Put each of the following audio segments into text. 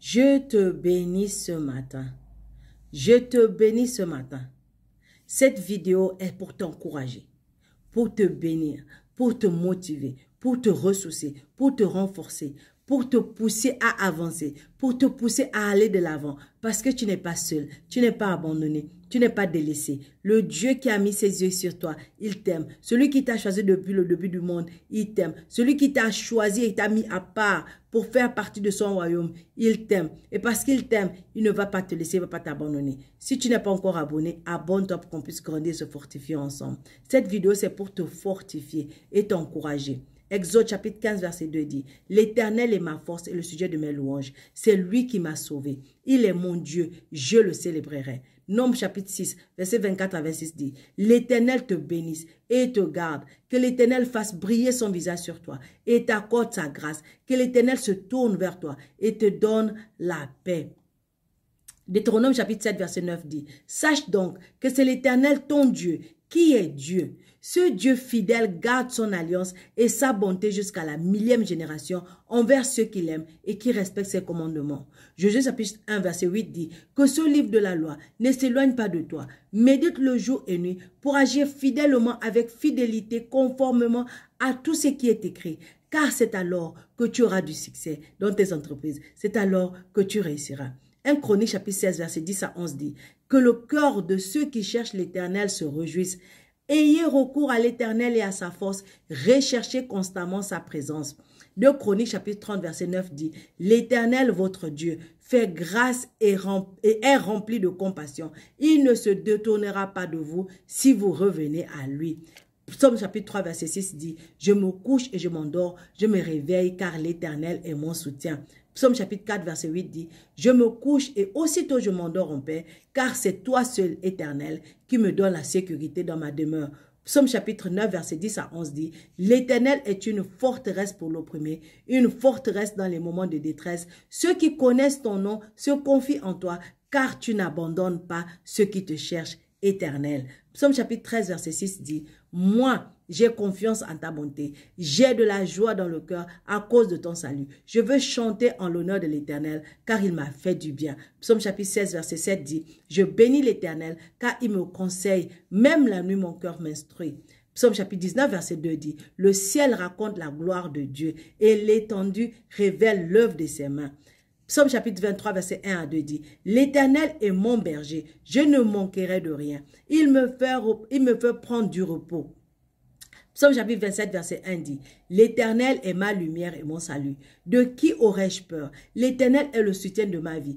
Je te bénis ce matin. Je te bénis ce matin. Cette vidéo est pour t'encourager, pour te bénir, pour te motiver, pour te ressourcer, pour te renforcer, pour te pousser à avancer, pour te pousser à aller de l'avant, parce que tu n'es pas seul, tu n'es pas abandonné, tu n'es pas délaissé. Le Dieu qui a mis ses yeux sur toi, il t'aime. Celui qui t'a choisi depuis le début du monde, il t'aime. Celui qui t'a choisi et t'a mis à part pour faire partie de son royaume, il t'aime. Et parce qu'il t'aime, il ne va pas te laisser, il ne va pas t'abandonner. Si tu n'es pas encore abonné, abonne-toi pour qu'on puisse grandir et se fortifier ensemble. Cette vidéo, c'est pour te fortifier et t'encourager. Exode chapitre 15 verset 2 dit, L'Éternel est ma force et le sujet de mes louanges. C'est lui qui m'a sauvé. Il est mon Dieu, je le célébrerai. Nombre chapitre 6 verset 24 à 26 dit, L'Éternel te bénisse et te garde. Que l'Éternel fasse briller son visage sur toi et t'accorde sa grâce. Que l'Éternel se tourne vers toi et te donne la paix. Deutéronome chapitre 7 verset 9 dit, Sache donc que c'est l'Éternel ton Dieu qui est Dieu. Ce Dieu fidèle garde son alliance et sa bonté jusqu'à la millième génération envers ceux qu'il aime et qui respectent ses commandements. Jésus chapitre 1 verset 8 dit que ce livre de la loi ne s'éloigne pas de toi. Médite le jour et nuit pour agir fidèlement avec fidélité conformément à tout ce qui est écrit. Car c'est alors que tu auras du succès dans tes entreprises. C'est alors que tu réussiras. 1 Chronique chapitre 16 verset 10 à 11 dit que le cœur de ceux qui cherchent l'éternel se réjouisse Ayez recours à l'Éternel et à sa force. Recherchez constamment sa présence. De Chroniques chapitre 30 verset 9 dit, L'Éternel votre Dieu fait grâce et, est rempli de compassion. Il ne se détournera pas de vous si vous revenez à lui. Psaume chapitre 3 verset 6 dit, Je me couche et je m'endors, je me réveille car l'Éternel est mon soutien. Psaume chapitre 4, verset 8 dit, Je me couche et aussitôt je m'endors en paix, car c'est toi seul, éternel, qui me donne la sécurité dans ma demeure. Psaume chapitre 9, verset 10 à 11 dit, L'Éternel est une forteresse pour l'opprimé, une forteresse dans les moments de détresse. Ceux qui connaissent ton nom se confient en toi, car tu n'abandonnes pas ceux qui te cherchent, éternel. Psaume chapitre 13, verset 6 dit, Moi, j'ai confiance en ta bonté. J'ai de la joie dans le cœur à cause de ton salut. Je veux chanter en l'honneur de l'Éternel, car il m'a fait du bien. Psaume chapitre 16, verset 7 dit, Je bénis l'Éternel, car il me conseille. Même la nuit, mon cœur m'instruit. Psaume chapitre 19, verset 2 dit, Le ciel raconte la gloire de Dieu, et l'étendue révèle l'œuvre de ses mains. Psaume chapitre 23, verset 1 à 2 dit, L'Éternel est mon berger, je ne manquerai de rien. Il me fait, il me fait prendre du repos. Psaume chapitre 27, verset 1 dit, L'Éternel est ma lumière et mon salut. De qui aurais-je peur? L'Éternel est le soutien de ma vie.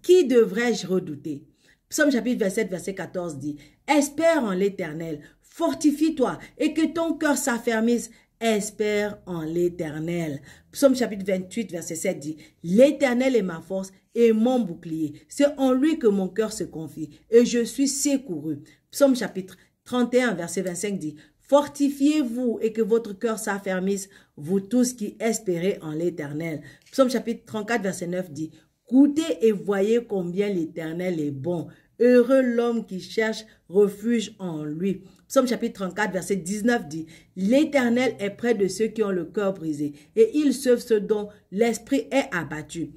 Qui devrais-je redouter? Psaume chapitre 27, verset 14 dit, Espère en l'Éternel, fortifie-toi et que ton cœur s'affermisse. Espère en l'Éternel. Psaume chapitre 28, verset 7 dit, L'Éternel est ma force et mon bouclier. C'est en lui que mon cœur se confie et je suis secouru. Psaume chapitre 31, verset 25 dit, Fortifiez-vous et que votre cœur s'affermisse, vous tous qui espérez en l'Éternel. Psaume chapitre 34, verset 9 dit, Goûtez et voyez combien l'Éternel est bon. Heureux l'homme qui cherche refuge en lui. Psaume chapitre 34, verset 19 dit, L'Éternel est près de ceux qui ont le cœur brisé, et il sauve ceux dont l'esprit est abattu.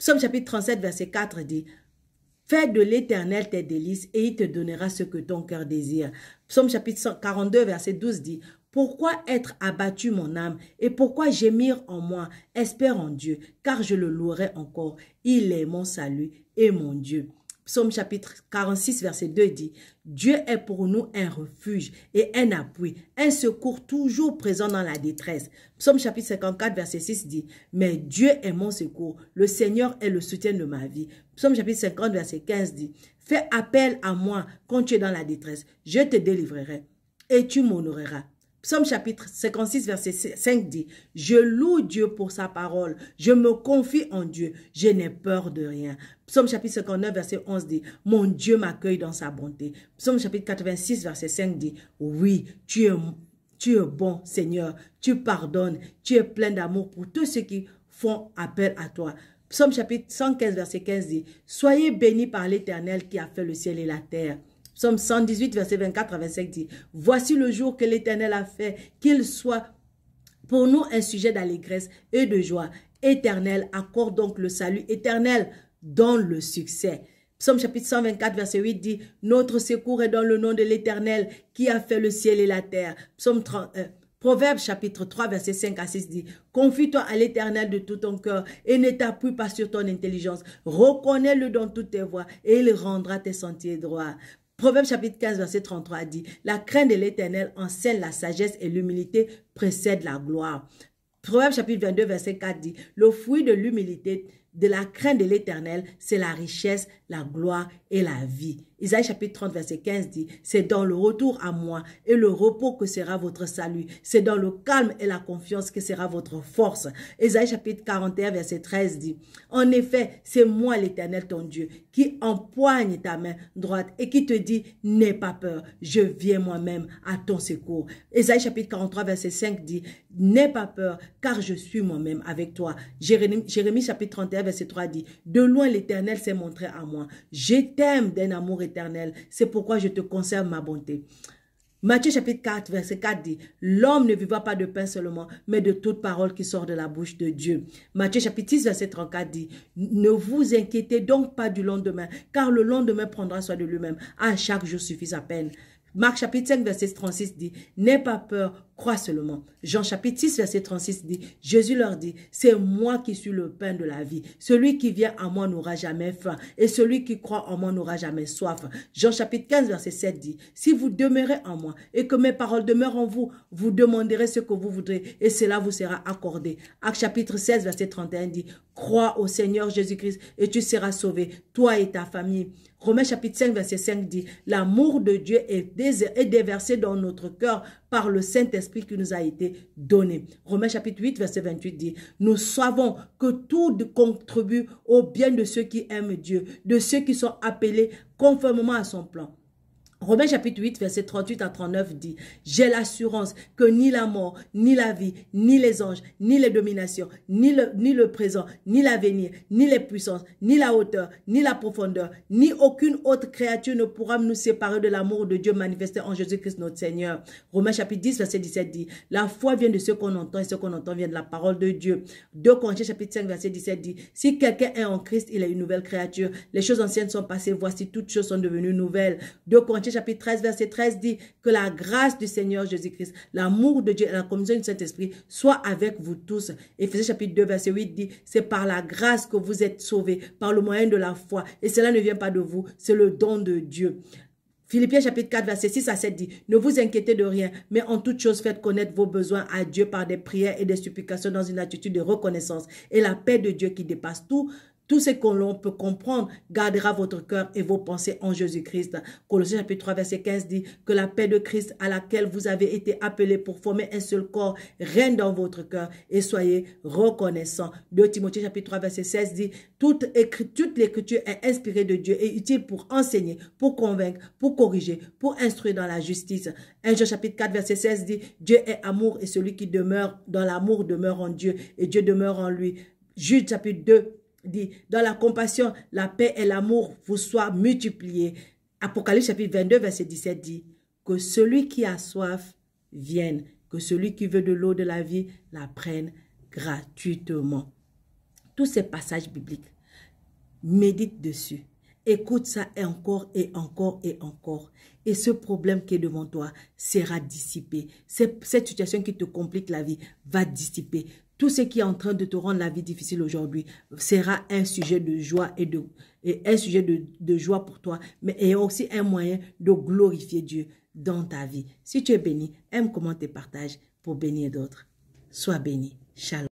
Psaume chapitre 37, verset 4 dit, Fais de l'Éternel tes délices et il te donnera ce que ton cœur désire. Psaume chapitre 42, verset 12 dit, Pourquoi être abattu mon âme et pourquoi gémir en moi? Espère en Dieu, car je le louerai encore. Il est mon salut et mon Dieu. Psaume chapitre 46, verset 2 dit, Dieu est pour nous un refuge et un appui, un secours toujours présent dans la détresse. Psaume chapitre 54, verset 6 dit, Mais Dieu est mon secours, le Seigneur est le soutien de ma vie. Psaume chapitre 50, verset 15 dit, Fais appel à moi quand tu es dans la détresse, je te délivrerai et tu m'honoreras. Psaume chapitre 56, verset 5 dit, Je loue Dieu pour sa parole, je me confie en Dieu, je n'ai peur de rien. Psaume chapitre 59, verset 11 dit, Mon Dieu m'accueille dans sa bonté. Psaume chapitre 86, verset 5 dit, Oui, tu es, tu es bon, Seigneur, tu pardonnes, tu es plein d'amour pour tous ceux qui font appel à toi. Psaume chapitre 115, verset 15 dit, Soyez bénis par l'Éternel qui a fait le ciel et la terre. Psaume 118, verset 24 à 25 dit, Voici le jour que l'Éternel a fait, qu'il soit pour nous un sujet d'allégresse et de joie, éternel accorde donc le salut éternel dans le succès. Psaume chapitre 124, verset 8 dit, Notre secours est dans le nom de l'Éternel qui a fait le ciel et la terre. Psaume 30, euh, Proverbe chapitre 3, verset 5 à 6 dit, Confie-toi à l'Éternel de tout ton cœur et ne t'appuie pas sur ton intelligence. Reconnais-le dans toutes tes voies et il rendra tes sentiers droits. Proverbe chapitre 15, verset 33 dit, La crainte de l'Éternel enseigne la sagesse et l'humilité précède la gloire. Proverbe chapitre 22, verset 4 dit, Le fruit de l'humilité de la crainte de l'Éternel, c'est la richesse, la gloire et la vie. Isaïe chapitre 30 verset 15 dit, c'est dans le retour à moi et le repos que sera votre salut. C'est dans le calme et la confiance que sera votre force. Isaïe chapitre 41 verset 13 dit, en effet, c'est moi l'Éternel ton Dieu qui empoigne ta main droite et qui te dit, n'aie pas peur, je viens moi-même à ton secours. Isaïe chapitre 43 verset 5 dit, n'aie pas peur car je suis moi-même avec toi. Jérémie, Jérémie chapitre 31 verset 3 dit, de loin l'Éternel s'est montré à moi. Je t'aime d'un amour éternel. C'est pourquoi je te conserve ma bonté. Matthieu chapitre 4, verset 4 dit, L'homme ne vivra pas de pain seulement, mais de toute parole qui sort de la bouche de Dieu. Matthieu chapitre 6, verset 34 dit, Ne vous inquiétez donc pas du lendemain, car le lendemain prendra soin de lui-même. À chaque jour suffit sa peine. Marc chapitre 5, verset 36 dit, N'aie pas peur, crois seulement. Jean chapitre 6, verset 36 dit, Jésus leur dit, c'est moi qui suis le pain de la vie. Celui qui vient à moi n'aura jamais faim, et celui qui croit en moi n'aura jamais soif. Jean chapitre 15, verset 7 dit, Si vous demeurez en moi, et que mes paroles demeurent en vous, vous demanderez ce que vous voudrez, et cela vous sera accordé. Acte chapitre 16, verset 31 dit, Crois au Seigneur Jésus-Christ, et tu seras sauvé, toi et ta famille. Romains chapitre 5, verset 5 dit, L'amour de Dieu est, déversé dans notre cœur par le Saint-Esprit qui nous a été donné. Romains chapitre 8, verset 28 dit, Nous savons que tout contribue au bien de ceux qui aiment Dieu, de ceux qui sont appelés conformément à son plan. Romains chapitre 8, verset 38 à 39 dit, J'ai l'assurance que ni la mort, ni la vie, ni les anges, ni les dominations, ni le, ni le présent, ni l'avenir, ni les puissances, ni la hauteur, ni la profondeur, ni aucune autre créature ne pourra nous séparer de l'amour de Dieu manifesté en Jésus-Christ notre Seigneur. Romains chapitre 10, verset 17 dit, La foi vient de ce qu'on entend et ce qu'on entend vient de la parole de Dieu. 2 Corinthiens chapitre 5, verset 17 dit, Si quelqu'un est en Christ, il est une nouvelle créature. Les choses anciennes sont passées, voici toutes choses sont devenues nouvelles. 2 Corinthiens chapitre 13, verset 13 dit que la grâce du Seigneur Jésus-Christ, l'amour de Dieu et la communion du Saint-Esprit soient avec vous tous. Éphésiens chapitre 2, verset 8 dit, c'est par la grâce que vous êtes sauvés, par le moyen de la foi. Et cela ne vient pas de vous, c'est le don de Dieu. Philippiens chapitre 4, verset 6 à 7 dit, Ne vous inquiétez de rien, mais en toute chose faites connaître vos besoins à Dieu par des prières et des supplications dans une attitude de reconnaissance. Et la paix de Dieu qui dépasse tout tout ce que l'on peut comprendre gardera votre cœur et vos pensées en Jésus-Christ. Colossiens chapitre 3 verset 15 dit que la paix de Christ à laquelle vous avez été appelés pour former un seul corps règne dans votre cœur et soyez reconnaissants. 2 Timothée chapitre 3 verset 16 dit toute, toute l'écriture est inspirée de Dieu et utile pour enseigner, pour convaincre, pour corriger, pour instruire dans la justice. 1 Jean chapitre 4 verset 16 dit Dieu est amour et celui qui demeure dans l'amour demeure en Dieu et Dieu demeure en lui. Jude chapitre 2 dit, dans la compassion, la paix et l'amour vous soient multipliés. Apocalypse chapitre 22, verset 17 dit, que celui qui a soif vienne, que celui qui veut de l'eau de la vie la prenne gratuitement. Tous ces passages bibliques, médite dessus. Écoute ça encore et encore et encore. Et ce problème qui est devant toi sera dissipé. Cette situation qui te complique la vie va dissiper tout ce qui est en train de te rendre la vie difficile aujourd'hui sera un sujet de joie pour toi, mais et aussi un moyen de glorifier Dieu dans ta vie. Si tu es béni, aime, commente et partage pour bénir d'autres. Sois béni. Shalom.